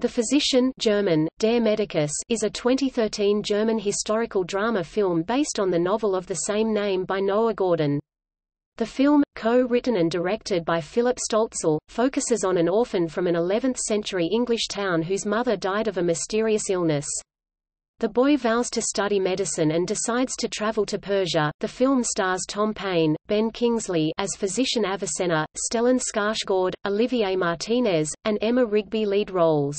The Physician German, Der Medicus is a 2013 German historical drama film based on the novel of the same name by Noah Gordon. The film, co-written and directed by Philipp Stölzl, focuses on an orphan from an 11th-century English town whose mother died of a mysterious illness. The boy vows to study medicine and decides to travel to Persia. The film stars Tom Payne, Ben Kingsley as physician Avicenna, Stellan Skarsgård, Olivier Martinez, and Emma Rigby lead roles.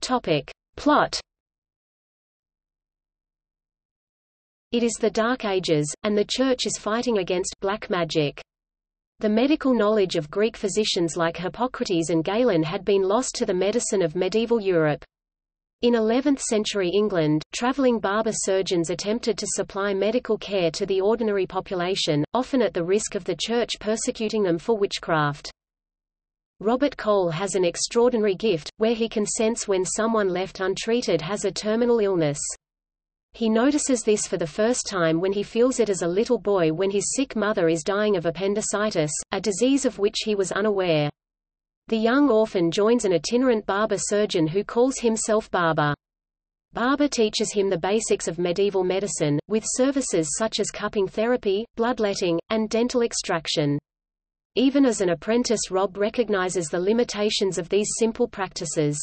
Topic. Plot It is the Dark Ages, and the Church is fighting against black magic. The medical knowledge of Greek physicians like Hippocrates and Galen had been lost to the medicine of medieval Europe. In 11th-century England, traveling barber surgeons attempted to supply medical care to the ordinary population, often at the risk of the Church persecuting them for witchcraft. Robert Cole has an extraordinary gift, where he can sense when someone left untreated has a terminal illness. He notices this for the first time when he feels it as a little boy when his sick mother is dying of appendicitis, a disease of which he was unaware. The young orphan joins an itinerant barber surgeon who calls himself Barber. Barber teaches him the basics of medieval medicine, with services such as cupping therapy, bloodletting, and dental extraction. Even as an apprentice Rob recognizes the limitations of these simple practices.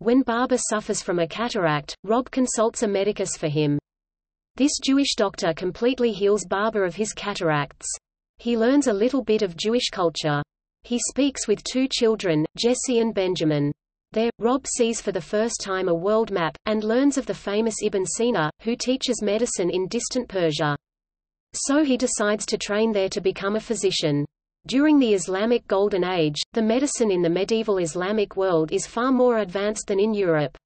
When Barber suffers from a cataract, Rob consults a medicus for him. This Jewish doctor completely heals Barber of his cataracts. He learns a little bit of Jewish culture. He speaks with two children, Jesse and Benjamin. There, Rob sees for the first time a world map, and learns of the famous Ibn Sina, who teaches medicine in distant Persia. So he decides to train there to become a physician. During the Islamic Golden Age, the medicine in the medieval Islamic world is far more advanced than in Europe.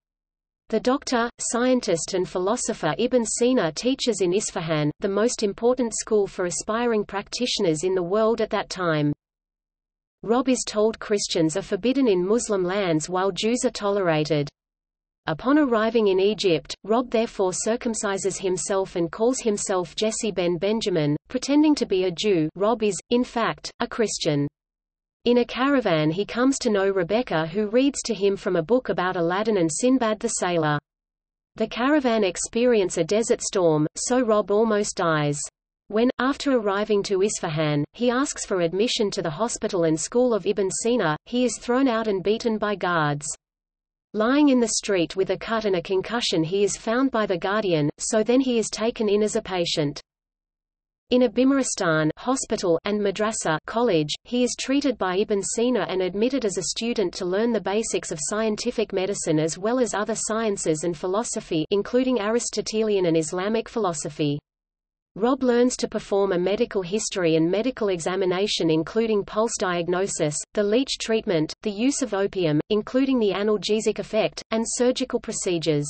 The doctor, scientist and philosopher Ibn Sina teaches in Isfahan, the most important school for aspiring practitioners in the world at that time. Rob is told Christians are forbidden in Muslim lands while Jews are tolerated. Upon arriving in Egypt, Rob therefore circumcises himself and calls himself Jesse ben Benjamin, pretending to be a Jew Rob is, in fact, a Christian. In a caravan he comes to know Rebecca who reads to him from a book about Aladdin and Sinbad the sailor. The caravan experience a desert storm, so Rob almost dies. When, after arriving to Isfahan, he asks for admission to the hospital and school of Ibn Sina, he is thrown out and beaten by guards. Lying in the street with a cut and a concussion he is found by the guardian, so then he is taken in as a patient. In a Bimaristan hospital and madrasa college, he is treated by Ibn Sina and admitted as a student to learn the basics of scientific medicine as well as other sciences and philosophy including Aristotelian and Islamic philosophy. Rob learns to perform a medical history and medical examination including pulse diagnosis, the leech treatment, the use of opium, including the analgesic effect, and surgical procedures.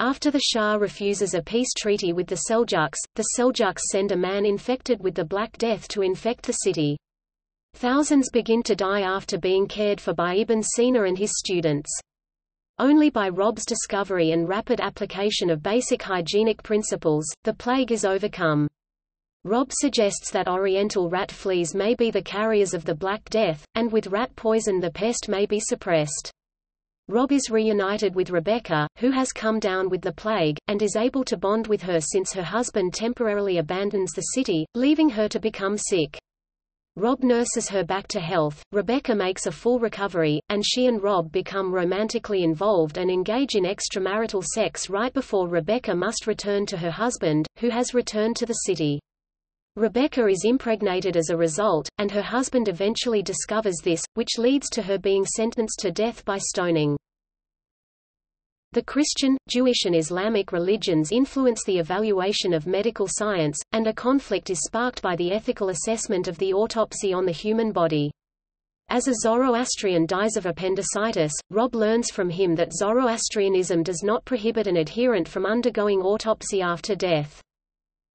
After the Shah refuses a peace treaty with the Seljuks, the Seljuks send a man infected with the Black Death to infect the city. Thousands begin to die after being cared for by Ibn Sina and his students. Only by Rob's discovery and rapid application of basic hygienic principles, the plague is overcome. Rob suggests that oriental rat fleas may be the carriers of the Black Death, and with rat poison the pest may be suppressed. Rob is reunited with Rebecca, who has come down with the plague, and is able to bond with her since her husband temporarily abandons the city, leaving her to become sick. Rob nurses her back to health, Rebecca makes a full recovery, and she and Rob become romantically involved and engage in extramarital sex right before Rebecca must return to her husband, who has returned to the city. Rebecca is impregnated as a result, and her husband eventually discovers this, which leads to her being sentenced to death by stoning. The Christian, Jewish and Islamic religions influence the evaluation of medical science, and a conflict is sparked by the ethical assessment of the autopsy on the human body. As a Zoroastrian dies of appendicitis, Rob learns from him that Zoroastrianism does not prohibit an adherent from undergoing autopsy after death.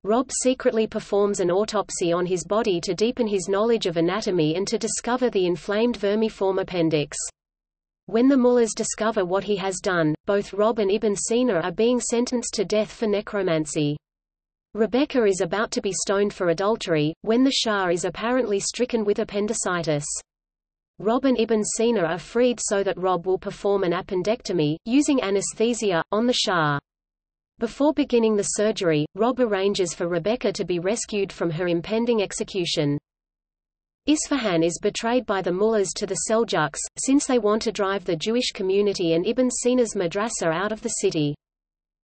Rob secretly performs an autopsy on his body to deepen his knowledge of anatomy and to discover the inflamed vermiform appendix. When the mullahs discover what he has done, both Rob and Ibn Sina are being sentenced to death for necromancy. Rebecca is about to be stoned for adultery, when the Shah is apparently stricken with appendicitis. Rob and Ibn Sina are freed so that Rob will perform an appendectomy, using anesthesia, on the Shah. Before beginning the surgery, Rob arranges for Rebecca to be rescued from her impending execution. Isfahan is betrayed by the mullahs to the Seljuks, since they want to drive the Jewish community and Ibn Sina's madrasa out of the city.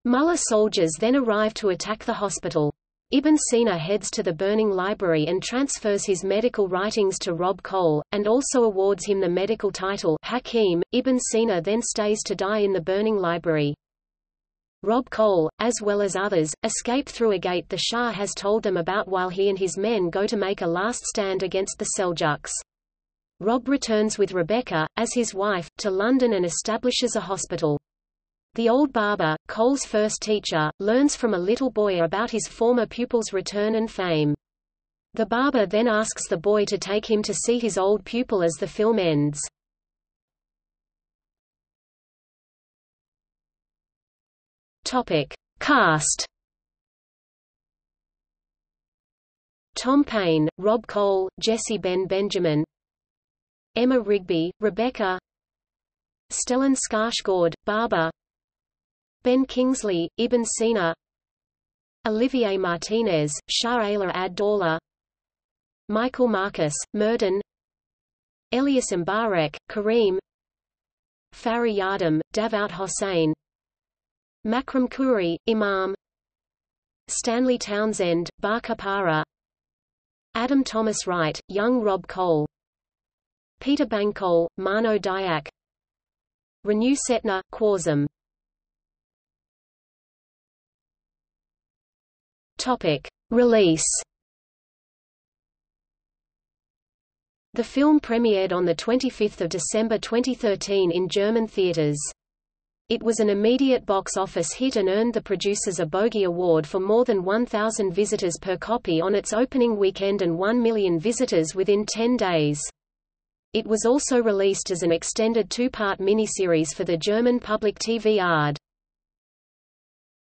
Mullah soldiers then arrive to attack the hospital. Ibn Sina heads to the burning library and transfers his medical writings to Rob Cole, and also awards him the medical title Hakim. Ibn Sina then stays to die in the burning library. Rob Cole, as well as others, escape through a gate the Shah has told them about while he and his men go to make a last stand against the Seljuks. Rob returns with Rebecca, as his wife, to London and establishes a hospital. The old barber, Cole's first teacher, learns from a little boy about his former pupil's return and fame. The barber then asks the boy to take him to see his old pupil as the film ends. Topic. Cast. Tom Payne, Rob Cole, Jesse Ben Benjamin. Emma Rigby, Rebecca. Stellan Skarsgård, Barber Ben Kingsley, Ibn Sina. Olivier Martinez, Shah Ayla ad-Dawla Michael Marcus, Mirdin. Elyas M'Barek, Karim. Fahri Yardım, Davout Hossein Makram Khoury, Imam. Stanley Townsend, Bar Kappara Adam Thomas Wright, Young Rob Cole. Peter Bankole, Mano Dayak. Renew Setna, Quasm Topic. Release. The film premiered on 25 December 2013 in German theaters. It was an immediate box office hit and earned the producers a Bogey Award for more than 1,000 visitors per copy on its opening weekend and 1 million visitors within 10 days. It was also released as an extended two-part miniseries for the German public TV ARD.